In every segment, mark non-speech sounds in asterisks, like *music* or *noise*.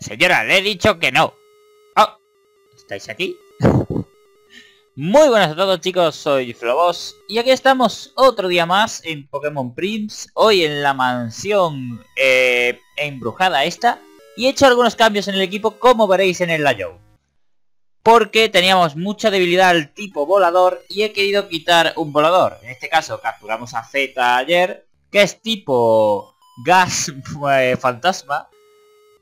Señora, le he dicho que no. Oh, ¿estáis aquí? *laughs* Muy buenas a todos chicos, soy Flobos y aquí estamos otro día más en Pokémon Prince, hoy en la mansión eh, embrujada esta y he hecho algunos cambios en el equipo como veréis en el layout. Porque teníamos mucha debilidad al tipo volador y he querido quitar un volador. En este caso capturamos a Z ayer, que es tipo gas *laughs* eh, fantasma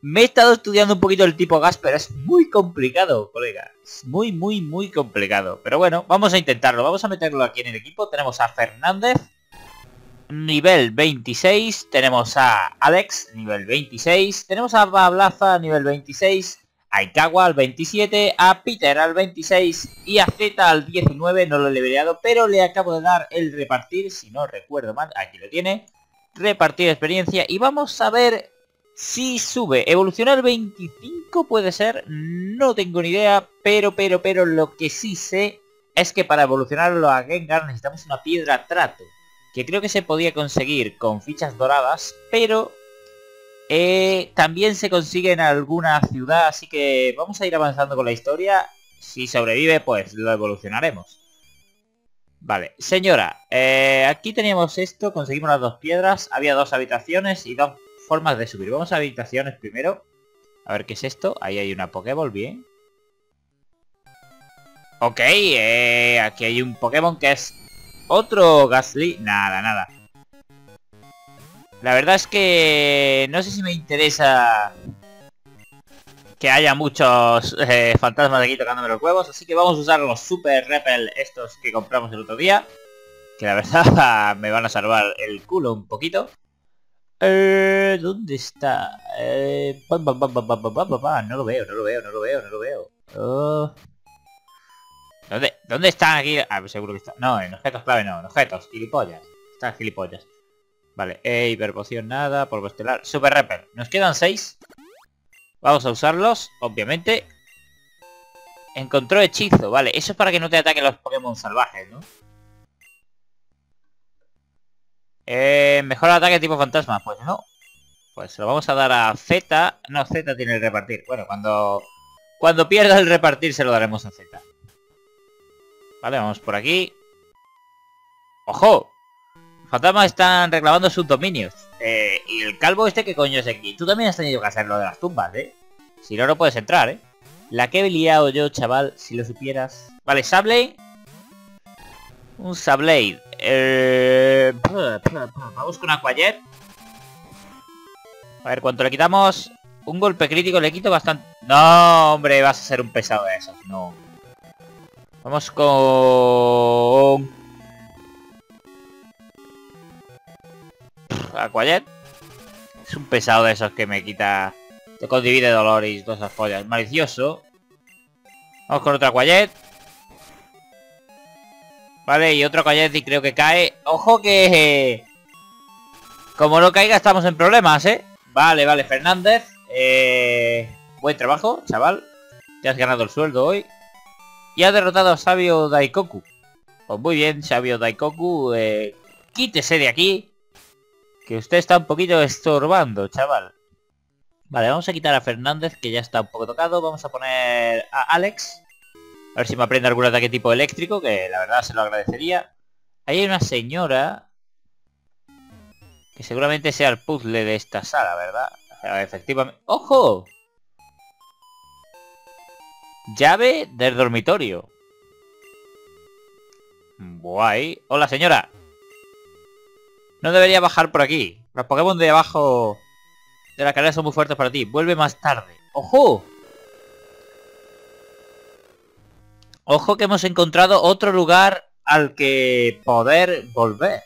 me he estado estudiando un poquito el tipo gas, pero es muy complicado, colega. Es muy, muy, muy complicado. Pero bueno, vamos a intentarlo. Vamos a meterlo aquí en el equipo. Tenemos a Fernández, nivel 26. Tenemos a Alex, nivel 26. Tenemos a Bablaza, nivel 26. A Ikawa al 27, a Peter al 26 y a Z al 19, no lo he liberado, pero le acabo de dar el repartir, si no recuerdo mal, aquí lo tiene, repartir experiencia y vamos a ver si sube, evolucionar 25 puede ser, no tengo ni idea, pero, pero, pero lo que sí sé es que para evolucionarlo a Gengar necesitamos una piedra trato, que creo que se podía conseguir con fichas doradas, pero eh, también se consigue en alguna ciudad, así que vamos a ir avanzando con la historia. Si sobrevive, pues lo evolucionaremos. Vale, señora, eh, aquí teníamos esto, conseguimos las dos piedras, había dos habitaciones y dos formas de subir. Vamos a habitaciones primero. A ver qué es esto. Ahí hay una Pokéball, bien. Ok, eh, aquí hay un Pokémon que es otro Gasly. Nada, nada. La verdad es que no sé si me interesa que haya muchos eh, fantasmas aquí tocándome los huevos. Así que vamos a usar los Super Repel estos que compramos el otro día. Que la verdad *laughs* me van a salvar el culo un poquito. Eh, ¿Dónde está? No lo veo, no lo veo, no lo veo, no lo veo. Oh. ¿Dónde, ¿Dónde están aquí? Ah, pues seguro que está. No, en objetos clave no, en objetos, gilipollas. Están gilipollas. Vale, eh, hiperpoción nada, polvo estelar. Super Repel. Nos quedan seis. Vamos a usarlos, obviamente. Encontró hechizo, vale. Eso es para que no te ataquen los Pokémon salvajes, ¿no? Eh, mejor ataque tipo fantasma. Pues no. Pues lo vamos a dar a Z. No, Z tiene el repartir. Bueno, cuando cuando pierda el repartir se lo daremos a Z. Vale, vamos por aquí. ¡Ojo! Fantasmas están reclamando sus dominios. Eh, y el calvo este, ¿qué coño es aquí? Tú también has tenido que hacer lo de las tumbas, ¿eh? Si no, no puedes entrar, ¿eh? La que he liado yo, chaval, si lo supieras. Vale, Sable. Un Sablade. Eh, vamos con Aquajet. A ver, ¿cuánto le quitamos? Un golpe crítico le quito bastante... No, hombre, vas a ser un pesado de esos. No. Vamos con... Aquajet. Es un pesado de esos que me quita... Con divide dolor y todas esas pollas. Malicioso. Vamos con otro Aquajet. Vale, y otro y creo que cae. Ojo que... Como no caiga estamos en problemas, ¿eh? Vale, vale, Fernández. Eh, buen trabajo, chaval. Te has ganado el sueldo hoy. Y has derrotado a Sabio Daikoku. Pues muy bien, Sabio Daikoku. Eh, quítese de aquí. Que usted está un poquito estorbando, chaval. Vale, vamos a quitar a Fernández, que ya está un poco tocado. Vamos a poner a Alex. A ver si me aprende algún ataque tipo eléctrico, que la verdad se lo agradecería. Ahí hay una señora... Que seguramente sea el puzzle de esta sala, ¿verdad? efectivamente... ¡Ojo! Llave del dormitorio. Guay. Hola, señora. No debería bajar por aquí. Los Pokémon de abajo de la carrera son muy fuertes para ti. Vuelve más tarde. ¡Ojo! Ojo que hemos encontrado otro lugar al que poder volver.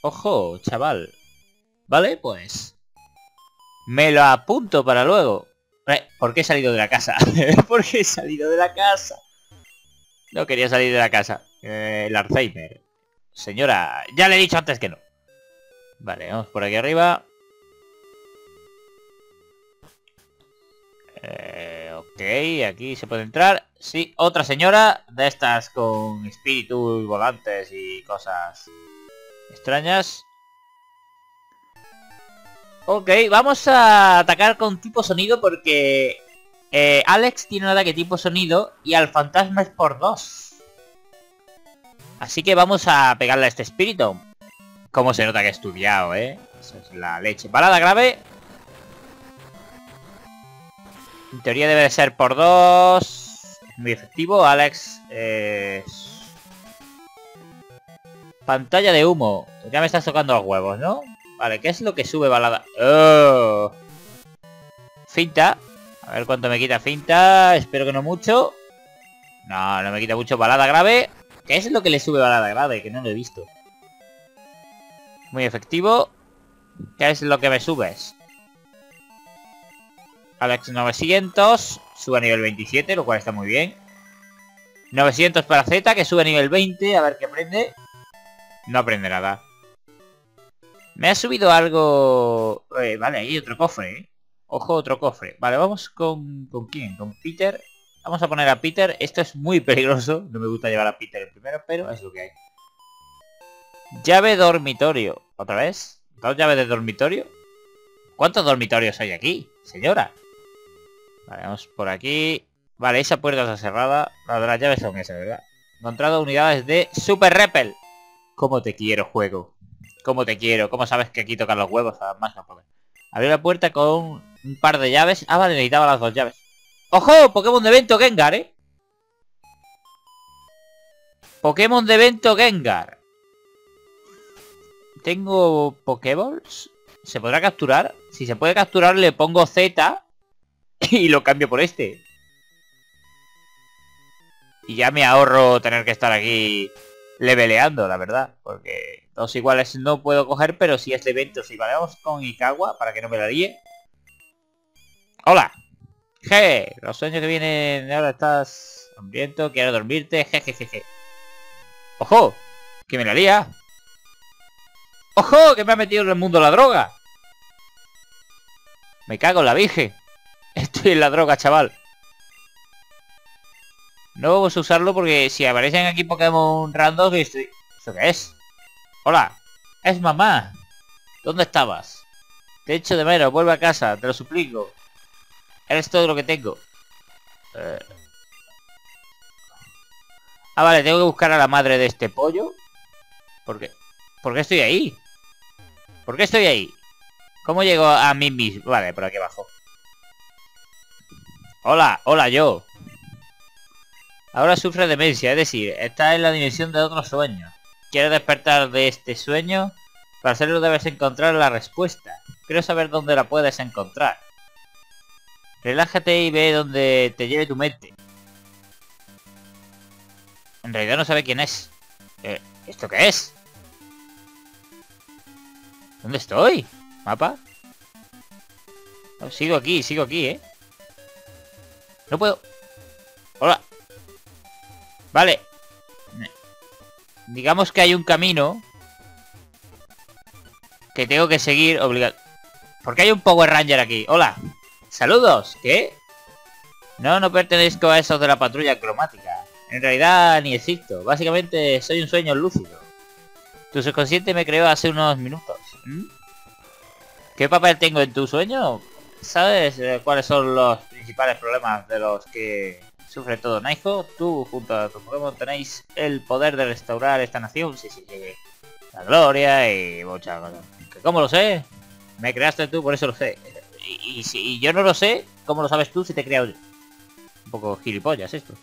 Ojo, chaval. Vale, pues. Me lo apunto para luego. Eh, ¿Por qué he salido de la casa? *laughs* ¿Por qué he salido de la casa? No quería salir de la casa. Eh, el Alzheimer. Señora, ya le he dicho antes que no. Vale, vamos por aquí arriba. Eh, ok, aquí se puede entrar. Sí, otra señora de estas con espíritus volantes y cosas extrañas. Ok, vamos a atacar con tipo sonido porque eh, Alex tiene un ataque tipo sonido y al fantasma es por dos. Así que vamos a pegarle a este espíritu. Como se nota que he estudiado, ¿eh? Eso es la leche. Balada grave. En teoría debe de ser por dos. Muy efectivo. Alex. Pantalla de humo. Ya me estás tocando los huevos, ¿no? Vale, ¿qué es lo que sube balada? Oh. Finta. A ver cuánto me quita finta. Espero que no mucho. No, no me quita mucho balada grave. ¿Qué es lo que le sube balada grave? Que no lo he visto. Muy efectivo. ¿Qué es lo que me subes? Alex 900. Sube a nivel 27, lo cual está muy bien. 900 para Z, que sube a nivel 20. A ver qué aprende. No aprende nada. Me ha subido algo... Eh, vale, hay otro cofre, ¿eh? Ojo, otro cofre. Vale, vamos con... ¿Con quién? Con Peter. Vamos a poner a Peter. Esto es muy peligroso. No me gusta llevar a Peter el primero, pero es lo que hay. Llave dormitorio. ¿Otra vez? ¿Dos llaves de dormitorio? ¿Cuántos dormitorios hay aquí, señora? Vale, vamos por aquí. Vale, esa puerta está cerrada. Las de las llaves son esas, ¿verdad? Encontrado unidades de Super Repel. ¿Cómo te quiero, juego? ¿Cómo te quiero? ¿Cómo sabes que aquí tocan los huevos? Además no puedo. Abrir la puerta con un par de llaves. Ah, vale, necesitaba las dos llaves. ¡Ojo! Pokémon de evento Gengar, ¿eh? Pokémon de evento Gengar. Tengo Pokéballs. ¿Se podrá capturar? Si se puede capturar le pongo Z *coughs* y lo cambio por este. Y ya me ahorro tener que estar aquí leveleando, la verdad. Porque dos iguales no puedo coger, pero si este evento sí. Vale, vamos con Ikawa para que no me la líe. Hola. Je, los sueños que vienen ahora estás hambriento, quiero dormirte, jejejeje. ¡Ojo! ¡Que me la lía! ¡Ojo! ¡Que me ha metido en el mundo la droga! Me cago en la virgen. *laughs* La droga, chaval. No vamos a usarlo porque si aparecen aquí Pokémon random, estoy... ¿Eso es? Hola. Es mamá. ¿Dónde estabas? Te echo de menos. Vuelve a casa. Te lo suplico. Eres todo lo que tengo. Eh. Ah, vale. Tengo que buscar a la madre de este pollo. ¿Por qué? ¿Por qué estoy ahí? ¿Por qué estoy ahí? ¿Cómo llego a mí mismo? Vale, por aquí abajo. Hola, hola yo. Ahora sufre demencia, es decir, está en la dimensión de otro sueño. ¿Quieres despertar de este sueño? Para hacerlo debes encontrar la respuesta. Quiero saber dónde la puedes encontrar. Relájate y ve donde te lleve tu mente. En realidad no sabe quién es. Eh, ¿Esto qué es? ¿Dónde estoy? ¿Mapa? sigo aquí, sigo aquí, ¿eh? No puedo... Hola. Vale. Digamos que hay un camino que tengo que seguir obligado. Porque hay un Power Ranger aquí. Hola. Saludos. ¿Qué? No, no pertenezco a esos de la patrulla cromática. En realidad ni existo. Básicamente soy un sueño lúcido. Tu subconsciente me creó hace unos minutos. ¿Mm? ¿Qué papel tengo en tu sueño? ¿Sabes eh, cuáles son los principales problemas de los que sufre todo Naijo? Tú, junto a tu Pokémon, tenéis el poder de restaurar esta nación. Sí, sí, sí. La gloria y muchas cosas. ¿Cómo lo sé? Me creaste tú, por eso lo sé. Y, si yo no lo sé, ¿cómo lo sabes tú si te he creado Un poco gilipollas esto.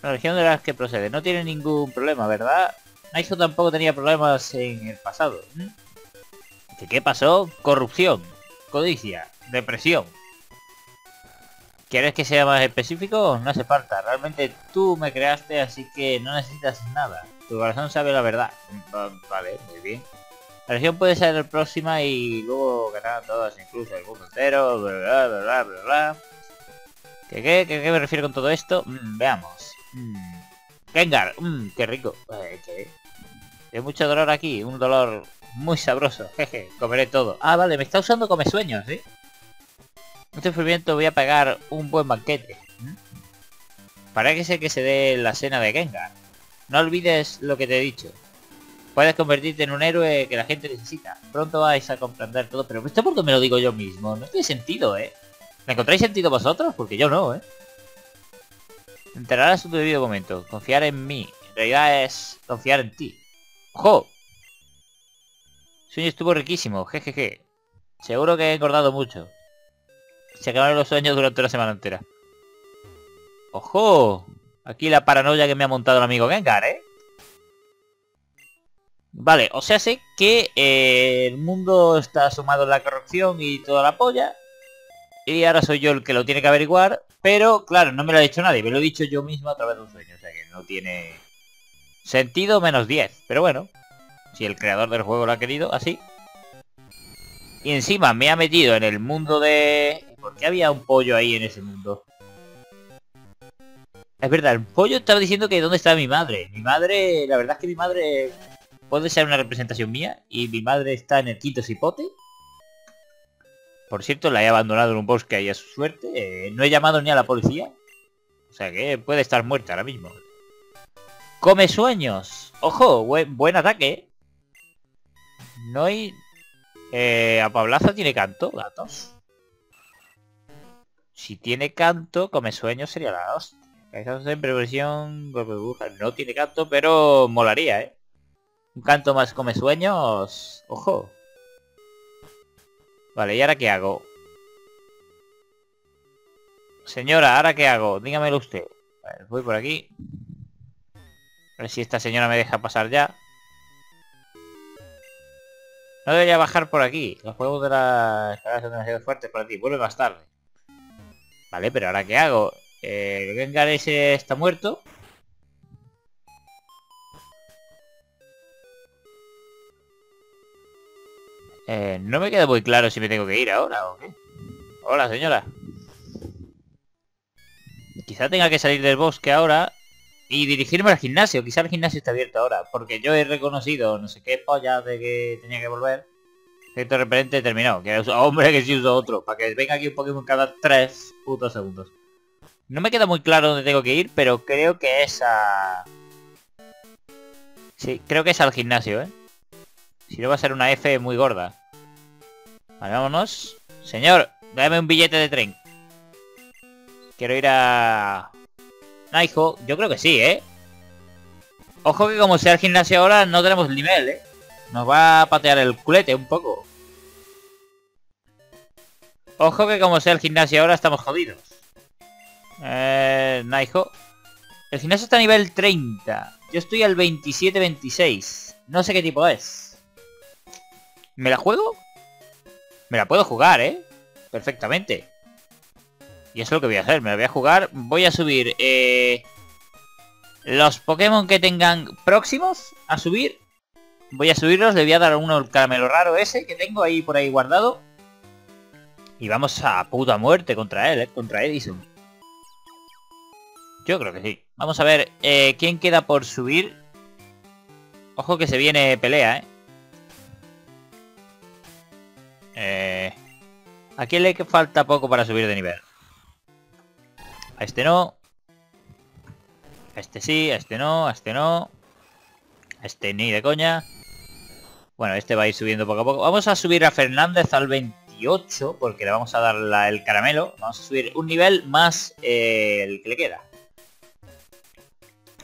La región de las que procede no tiene ningún problema, ¿verdad? Naijo tampoco tenía problemas en el pasado. ¿Qué pasó? Corrupción codicia, depresión. ¿Quieres que sea más específico? No hace falta. Realmente tú me creaste, así que no necesitas nada. Tu corazón sabe la verdad. Vale, muy bien. La región puede ser próxima y luego ganar todas, incluso el mundo entero, bla bla bla bla bla. ¿Qué, qué, qué, me refiero con todo esto? Mm, veamos. Mm. Gengar, mm, qué rico. Eh, Hay mucho dolor aquí, un dolor muy sabroso, *laughs* jeje, comeré todo. Ah, vale, me está usando come sueños, ¿sí? Este sufrimiento voy a pagar un buen banquete. Para que sé que se dé la cena de Gengar. No olvides lo que te he dicho. Puedes convertirte en un héroe que la gente necesita. Pronto vais a comprender todo, pero esto porque me lo digo yo mismo. No tiene sentido, ¿eh? ¿Me encontráis sentido vosotros? Porque yo no, ¿eh? Enterarás tu debido momento. Confiar en mí. En realidad es confiar en ti. ¡Ojo! sueño estuvo riquísimo. Jejeje. Seguro que he engordado mucho. Se acabaron los sueños durante una semana entera. ¡Ojo! Aquí la paranoia que me ha montado el amigo Gengar, ¿eh? Vale, o sea, sé que eh, el mundo está sumado en la corrupción y toda la polla. Y ahora soy yo el que lo tiene que averiguar. Pero, claro, no me lo ha dicho nadie. Me lo he dicho yo mismo a través de un sueño. O sea que no tiene sentido menos 10. Pero bueno, si el creador del juego lo ha querido, así. Y encima me ha metido en el mundo de... ¿Por qué había un pollo ahí en ese mundo? Es verdad, el pollo estaba diciendo que dónde está mi madre. Mi madre, la verdad es que mi madre puede ser una representación mía. Y mi madre está en el quinto cipote. Por cierto, la he abandonado en un bosque ahí a su suerte. Eh, no he llamado ni a la policía. O sea que puede estar muerta ahora mismo. Come sueños. Ojo, buen, buen ataque. No hay... Eh, a Pablaza tiene canto, gatos. Si tiene canto, come sueños sería la hostia. en preversión, no tiene canto, pero molaría, ¿eh? Un canto más come sueños. Ojo. Vale, ¿y ahora qué hago? Señora, ¿ahora qué hago? Dígamelo usted. voy por aquí. A ver si esta señora me deja pasar ya. No debería bajar por aquí. Los juegos de la escalera son demasiado fuertes para ti. Vuelve más tarde. Vale, pero ¿ahora qué hago? Eh, Gengar ese está muerto. Eh, no me queda muy claro si me tengo que ir ahora o qué. Hola, señora. Quizá tenga que salir del bosque ahora y dirigirme al gimnasio. Quizá el gimnasio está abierto ahora. Porque yo he reconocido no sé qué polla de que tenía que volver. Efecto repelente terminó. Que hombre que si uso otro. Para que venga aquí un Pokémon cada tres putos segundos. No me queda muy claro dónde tengo que ir, pero creo que es a... Sí, creo que es al gimnasio, ¿eh? Si no va a ser una F muy gorda. Vale, vámonos. Señor, dame un billete de tren. Quiero ir a... Naijo. Yo creo que sí, ¿eh? Ojo que como sea el gimnasio ahora no tenemos nivel, ¿eh? Nos va a patear el culete un poco. Ojo que como sea el gimnasio ahora estamos jodidos. Eh. El gimnasio está a nivel 30. Yo estoy al 27-26. No sé qué tipo es. ¿Me la juego? Me la puedo jugar, ¿eh? Perfectamente. Y eso es lo que voy a hacer. Me la voy a jugar. Voy a subir eh, los Pokémon que tengan próximos a subir. Voy a subirlos. Le voy a dar uno el caramelo raro ese que tengo ahí por ahí guardado. Y vamos a puta muerte contra él, ¿eh? Contra Edison. Yo creo que sí. Vamos a ver eh, quién queda por subir. Ojo que se viene pelea, ¿eh? Eh, ¿A quién le falta poco para subir de nivel? A este no. A este sí, a este no, a este no. A este ni de coña. Bueno, este va a ir subiendo poco a poco. Vamos a subir a Fernández al 28, porque le vamos a dar el caramelo. Vamos a subir un nivel más eh, el que le queda.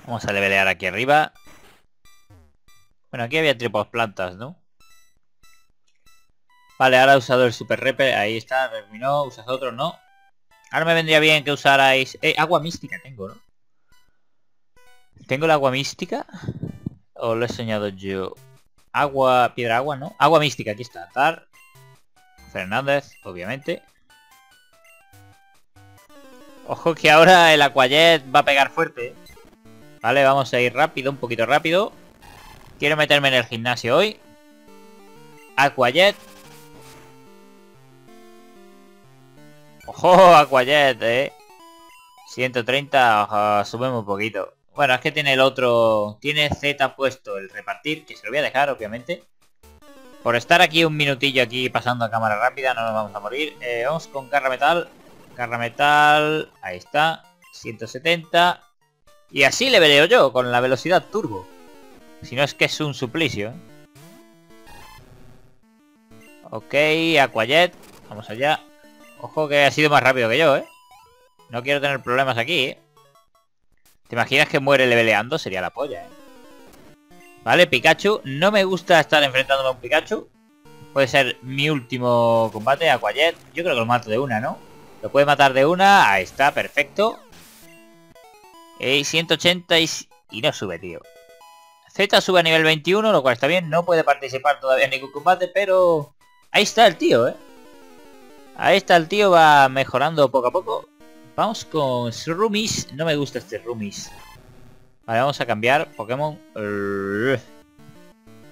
Vamos a levelear aquí arriba. Bueno, aquí había tripos plantas, ¿no? Vale, ahora he usado el super repel, ahí está, terminó, usas otro, no. Ahora me vendría bien que usarais... Eh, agua mística tengo, ¿no? ¿Tengo el agua mística? ¿O lo he enseñado yo? Agua, piedra agua, ¿no? Agua mística, aquí está. Tar. Fernández, obviamente. Ojo que ahora el Aquajet va a pegar fuerte. ¿eh? Vale, vamos a ir rápido, un poquito rápido. Quiero meterme en el gimnasio hoy. Aquajet. ¡Ojo! Aquajet, eh. 130, subimos un poquito. Bueno, es que tiene el otro... Tiene Z puesto el repartir, que se lo voy a dejar, obviamente. Por estar aquí un minutillo aquí pasando a cámara rápida, no nos vamos a morir. Eh, vamos con Carra Metal. Carra Metal, ahí está. 170. Y así le veré yo, con la velocidad turbo. Si no es que es un suplicio. ¿eh? Ok, Aquajet. Vamos allá. Ojo que ha sido más rápido que yo, ¿eh? No quiero tener problemas aquí, ¿eh? ¿Te imaginas que muere leveleando? Sería la polla, ¿eh? Vale, Pikachu. No me gusta estar enfrentándome a un Pikachu. Puede ser mi último combate, Aquajet. Yo creo que lo mato de una, ¿no? Lo puede matar de una. Ahí está, perfecto. Y 180 y, y no sube, tío. Z sube a nivel 21, lo cual está bien. No puede participar todavía en ningún combate, pero... Ahí está el tío, ¿eh? Ahí está el tío, va mejorando poco a poco. Vamos con Rumis. No me gusta este Rumis. Vale, vamos a cambiar Pokémon.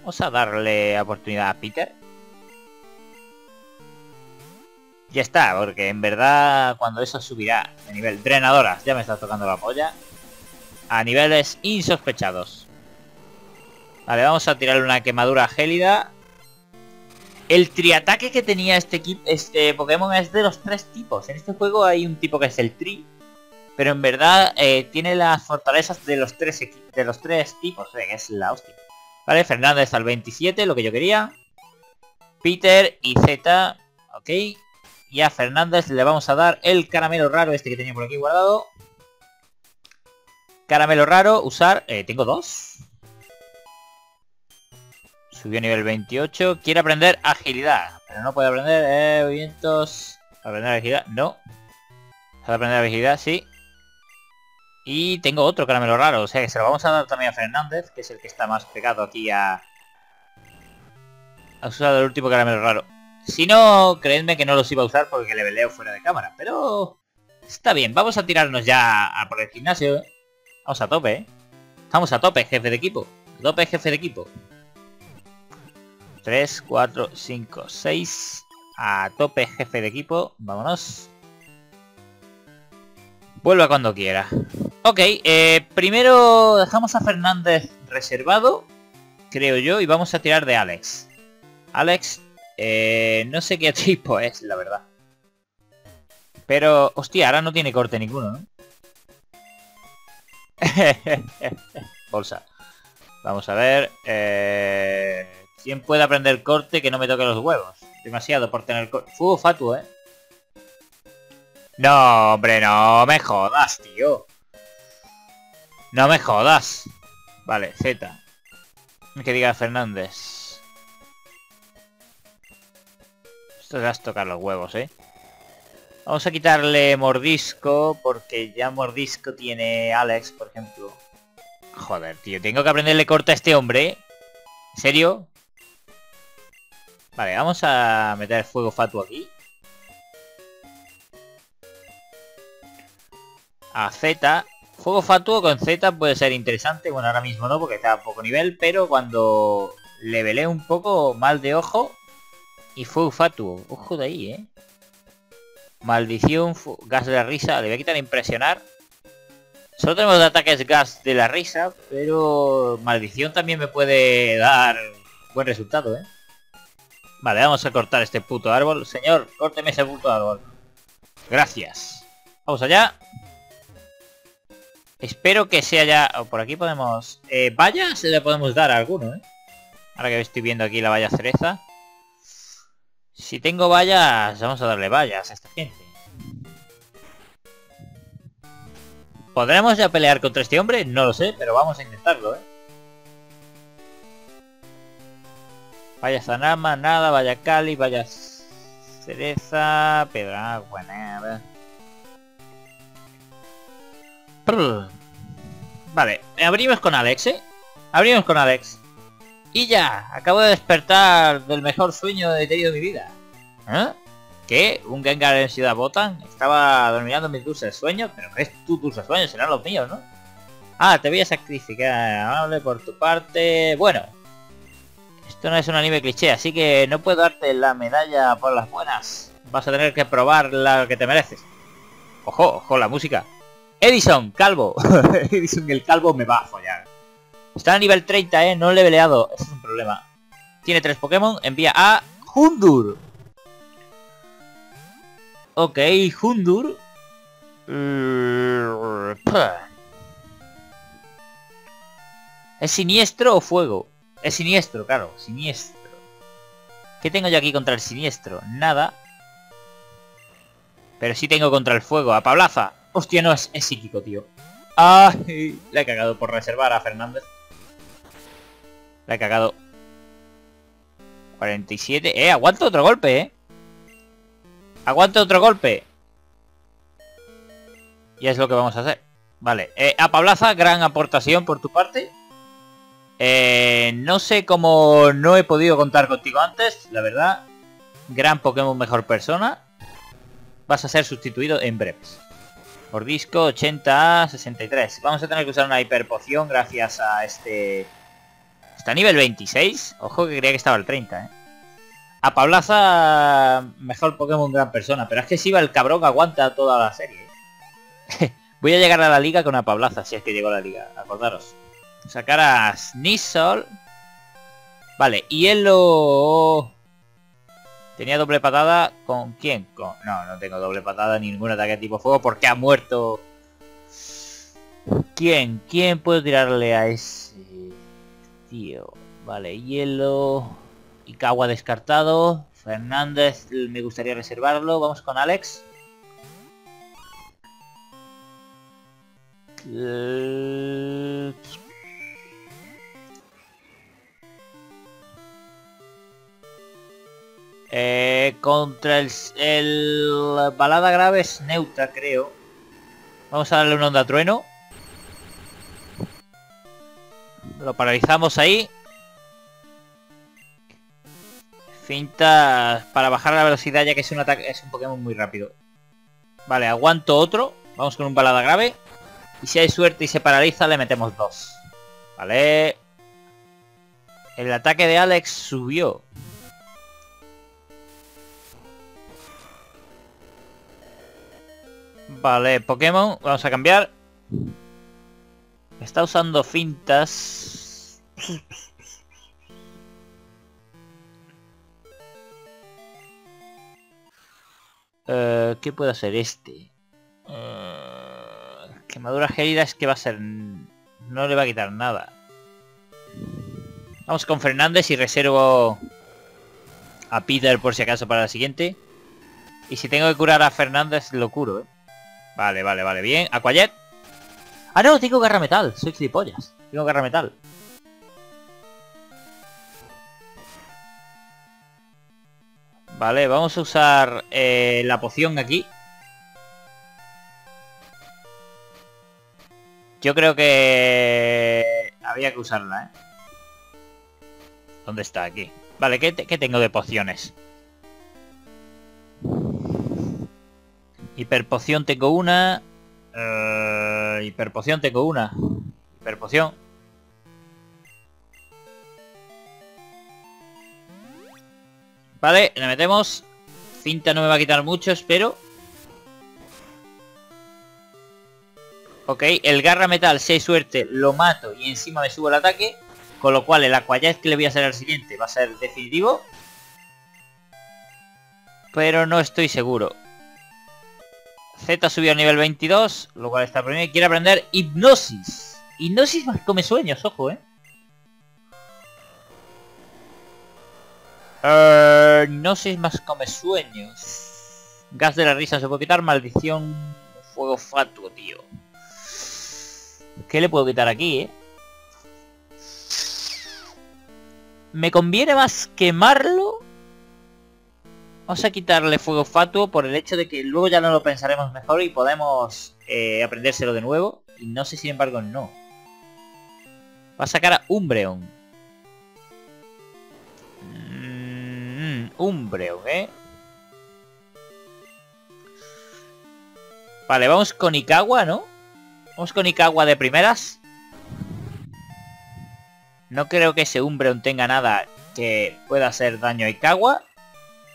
Vamos a darle oportunidad a Peter. Ya está, porque en verdad cuando eso subirá de nivel drenadoras, ya me está tocando la polla. A niveles insospechados. Vale, vamos a tirarle una quemadura gélida. El triataque que tenía este, equipo, este Pokémon es de los tres tipos. En este juego hay un tipo que es el tri, pero en verdad eh, tiene las fortalezas de los tres de los tres tipos, eh, que es la hostia. Vale, Fernández al 27, lo que yo quería. Peter y Z, ok. Y a Fernández le vamos a dar el caramelo raro este que tenía por aquí guardado. Caramelo raro, usar... Eh, ¿Tengo dos? Subió a nivel 28. Quiere aprender agilidad. Pero no puede aprender eh, movimientos. Aprender agilidad. No. Sabe aprender agilidad, sí. Y tengo otro caramelo raro. O sea que se lo vamos a dar también a Fernández. Que es el que está más pegado aquí a... Ha usado el último caramelo raro. Si no, creedme que no los iba a usar porque le veleo fuera de cámara. Pero... Está bien, vamos a tirarnos ya a por el gimnasio. Vamos a tope, ¿eh? Estamos a tope, jefe de equipo. Tope, jefe de equipo. 3, 4, 5, 6. A tope, jefe de equipo. Vámonos. Vuelva cuando quiera. Ok, eh, primero dejamos a Fernández reservado, creo yo, y vamos a tirar de Alex. Alex, eh, no sé qué *laughs* tipo es, la verdad. Pero, hostia, ahora no tiene corte ninguno, ¿no? *laughs* Bolsa. Vamos a ver. Eh... ¿Quién puede aprender corte que no me toque los huevos? Demasiado por tener corte. Fuego fatuo, ¿eh? No, hombre, no me jodas, tío. No me jodas. Vale, Z. Que diga Fernández. Esto te vas tocar los huevos, ¿eh? Vamos a quitarle mordisco porque ya mordisco tiene Alex, por ejemplo. Joder, tío, tengo que aprenderle corte a este hombre. ¿En serio? Vale, vamos a meter fuego fatuo aquí. A Z. Fuego fatuo con Z puede ser interesante. Bueno, ahora mismo no, porque está a poco nivel. Pero cuando le un poco, mal de ojo. Y fuego fatuo. Ojo de ahí, ¿eh? Maldición, gas de la risa. Le voy a quitar impresionar. Solo tenemos ataques gas de la risa. Pero maldición también me puede dar buen resultado, ¿eh? Vale, vamos a cortar este puto árbol. Señor, córteme ese puto árbol. Gracias. Vamos allá. Espero que sea ya... por aquí podemos... Eh, vallas le podemos dar a alguno, ¿eh? Ahora que estoy viendo aquí la valla cereza. Si tengo vallas, vamos a darle vallas a esta gente. ¿Podremos ya pelear contra este hombre? No lo sé, pero vamos a intentarlo, ¿eh? Vaya Sanama, nada, vaya Cali, vaya Cereza, Pedragua, nada. Vale, abrimos con Alex, ¿eh? Abrimos con Alex. Y ya, acabo de despertar del mejor sueño de tenido mi vida. ¿Eh? ¿Qué? ¿Un Gengar en Ciudad Botan? Estaba dormiendo mis dulces sueños, pero no es tu dulces sueños, serán los míos, ¿no? Ah, te voy a sacrificar, amable por tu parte. Bueno, esto no es un anime cliché, así que no puedo darte la medalla por las buenas. Vas a tener que probar la que te mereces. Ojo, ojo, la música. Edison, calvo. *laughs* Edison, el calvo me va a follar. Está a nivel 30, ¿eh? No leveleado. Ese es un problema. Tiene tres Pokémon. Envía a Hundur. Ok, Hundur. ¿Es siniestro o fuego? Es siniestro, claro, siniestro. ¿Qué tengo yo aquí contra el siniestro? Nada. Pero sí tengo contra el fuego. A Pablaza. Hostia, no, es, psíquico, tío. ¡Ay! Le he cagado por reservar a Fernández. Le he cagado. 47. Eh, aguanto otro golpe, eh. Aguanto otro golpe. Y es lo que vamos a hacer. Vale. Eh, a Pablaza, gran aportación por tu parte. Eh, no sé cómo no he podido contar contigo antes, la verdad. Gran Pokémon mejor persona. Vas a ser sustituido en breves. Por disco 80 a 63. Vamos a tener que usar una hiperpoción gracias a este... Está a nivel 26. Ojo que creía que estaba al 30, ¿eh? A Pablaza, mejor Pokémon gran persona. Pero es que si va el cabrón aguanta toda la serie. ¿eh? *laughs* Voy a llegar a la liga con a Pablaza, si es que llego a la liga. Acordaros. Sacar a Sneasel. Vale, hielo... Tenía doble patada con quién? Con... No, no tengo doble patada ni ningún ataque tipo fuego porque ha muerto. ¿Quién? ¿Quién puedo tirarle a ese tío? Vale, hielo. Ikawa descartado. Fernández me gustaría reservarlo. Vamos con Alex. Eh, contra el, el, balada grave es neutra, creo. Vamos a darle una onda trueno. Lo paralizamos ahí. Finta para bajar la velocidad ya que es un ataque es un Pokémon muy rápido. Vale, aguanto otro. Vamos con un balada grave. Y si hay suerte y se paraliza, le metemos dos. Vale. El ataque de Alex subió. Vale, Pokémon, vamos a cambiar. Está usando fintas. Eh, ¿Qué puede hacer este? Uh, quemadura gélida es que va a ser... No le va a quitar nada. Vamos con Fernández y reservo a Peter por si acaso para la siguiente. Y si tengo que curar a Fernández, lo curo, ¿eh? Vale, vale, vale, bien. Aquayet. Ah, no, tengo garra metal. Soy gilipollas. Tengo garra metal. Vale, vamos a usar eh, la poción aquí. Yo creo que... Había que usarla, ¿eh? ¿Dónde está? Aquí. Vale, ¿qué, qué tengo de pociones? Hiperpoción tengo una. Uh, hiperpoción tengo una. Hiperpoción. Vale, le metemos. Cinta no me va a quitar mucho, espero. Ok, el garra metal, si hay suerte, lo mato y encima me subo el ataque. Con lo cual el aquayet que le voy a hacer al siguiente va a ser definitivo. Pero no estoy seguro. Z subió a nivel 22, lo cual está primero. Quiere aprender hipnosis. Hipnosis más come sueños, ojo, eh. Uh, hipnosis más come sueños. Gas de la risa se puede quitar. Maldición. Fuego fatuo, tío. ¿Qué le puedo quitar aquí, eh? Me conviene más quemarlo Vamos a quitarle fuego fatuo por el hecho de que luego ya no lo pensaremos mejor y podemos eh, aprendérselo de nuevo. Y no sé, sin embargo, no. Va a sacar a Umbreon. Mm, Umbreon, ¿eh? Vale, vamos con Ikawa, ¿no? Vamos con Ikawa de primeras. No creo que ese Umbreon tenga nada que pueda hacer daño a Ikawa.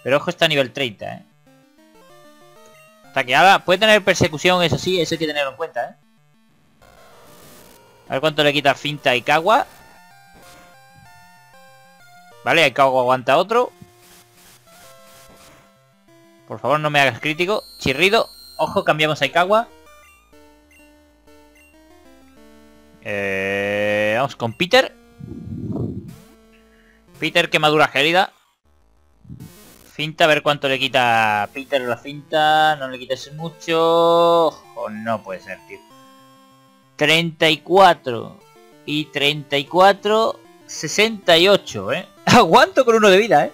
Pero ojo, está a nivel 30, ¿eh? ahora Puede tener persecución, eso sí, eso hay que tenerlo en cuenta, ¿eh? A ver cuánto le quita Finta y Kawa. Vale, Kawa aguanta otro. Por favor, no me hagas crítico. Chirrido. Ojo, cambiamos a Ikawa. Eh, vamos con Peter. Peter, quemadura gélida. Finta, a ver cuánto le quita Peter la cinta. No le quites mucho. O no puede ser, tío. 34 y 34, 68, ¿eh? *laughs* Aguanto con uno de vida, ¿eh?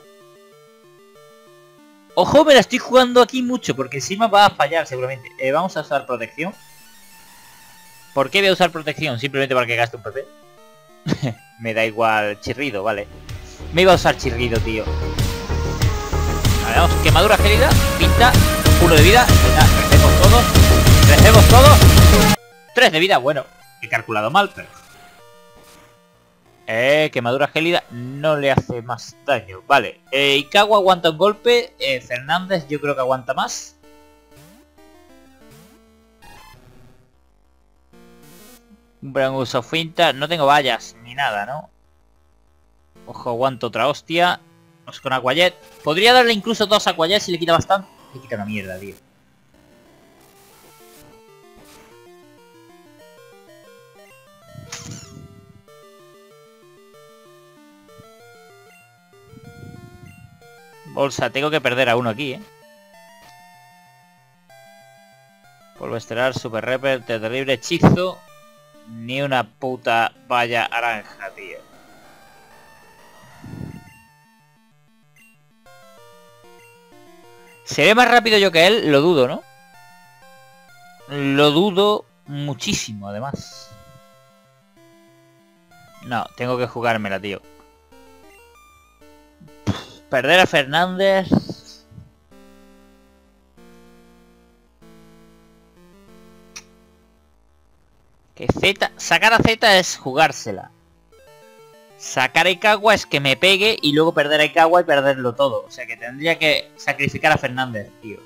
Ojo, me la estoy jugando aquí mucho, porque encima va a fallar seguramente. Eh, vamos a usar protección. ¿Por qué voy a usar protección? Simplemente para que gaste un PP. *laughs* me da igual chirrido, vale. Me iba a usar chirrido, tío. Vale, vamos, quemadura gélida, pinta, uno de vida. crecemos todos. Crecemos todos. Tres de vida, bueno. He calculado mal, pero... Eh, quemadura gélida no le hace más daño. Vale. Eh, Ikawa aguanta un golpe. Eh, Fernández yo creo que aguanta más. Un gran uso finta. No tengo vallas ni nada, ¿no? Ojo, aguanto otra hostia. Vamos con Aquajet. Podría darle incluso dos Aquajet si le quita bastante. Le quita una mierda, tío. Bolsa, tengo que perder a uno aquí, ¿eh? Polvo estelar, super repel, terrible hechizo. Ni una puta valla naranja, tío. ¿Seré más rápido yo que él? Lo dudo, ¿no? Lo dudo muchísimo, además. No, tengo que jugármela, tío. Perder a Fernández. Que Z... Sacar a Z es jugársela. Sacar a Ikawa es que me pegue y luego perder a Ikawa y perderlo todo. O sea que tendría que sacrificar a Fernández, tío.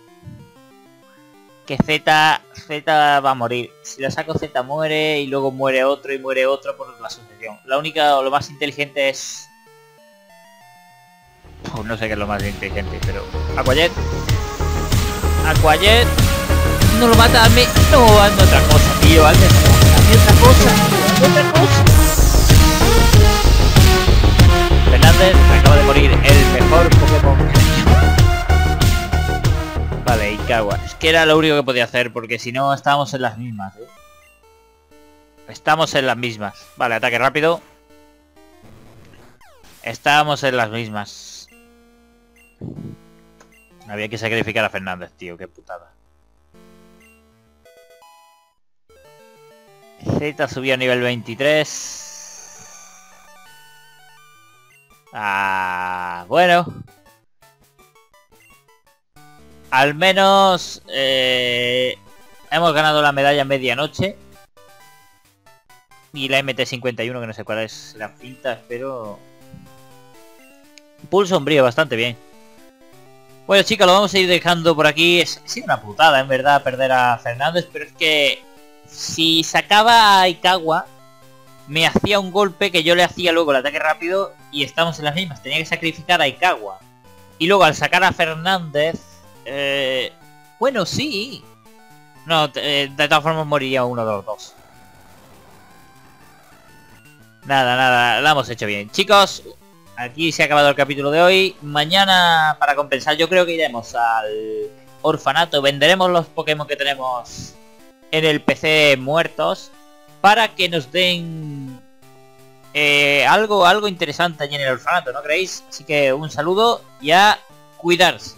Que Z... Z va a morir. Si lo saco Z muere y luego muere otro y muere otro por la sucesión. La única o lo más inteligente es pues no sé qué es lo más inteligente, pero... Aquajet. Aquajet. No lo mata, a mí. No, hazme otra cosa, tío. Hazme otra cosa. Otra cosa. Fernández acaba de morir el mejor Pokémon. Vale, Ikawa. Es que era lo único que podía hacer, porque si no estábamos en las mismas, ¿eh? Estamos en las mismas. Vale, ataque rápido. Estábamos en las mismas. Había que sacrificar a Fernández, tío, qué putada. Z subió a nivel 23. Ah, bueno. Al menos eh, hemos ganado la medalla medianoche. Y la MT-51, que no sé cuál es la cinta, espero... Pulso sombrío, bastante bien. Bueno chicos, lo vamos a ir dejando por aquí. Es, una putada, en verdad, perder a Fernández, pero es que si sacaba a Ikawa, me hacía un golpe que yo le hacía luego el ataque rápido y estamos en las mismas. Tenía que sacrificar a Ikawa. Y luego al sacar a Fernández... Eh, bueno, sí. No, eh, de todas formas moriría uno de los dos. Nada, nada, lo hemos hecho bien. Chicos, aquí se ha acabado el capítulo de hoy. Mañana, para compensar, yo creo que iremos al orfanato. Venderemos los Pokémon que tenemos en el PC muertos para que nos den eh, algo, algo interesante allí en el orfanato, ¿no creéis? Así que un saludo y a cuidarse.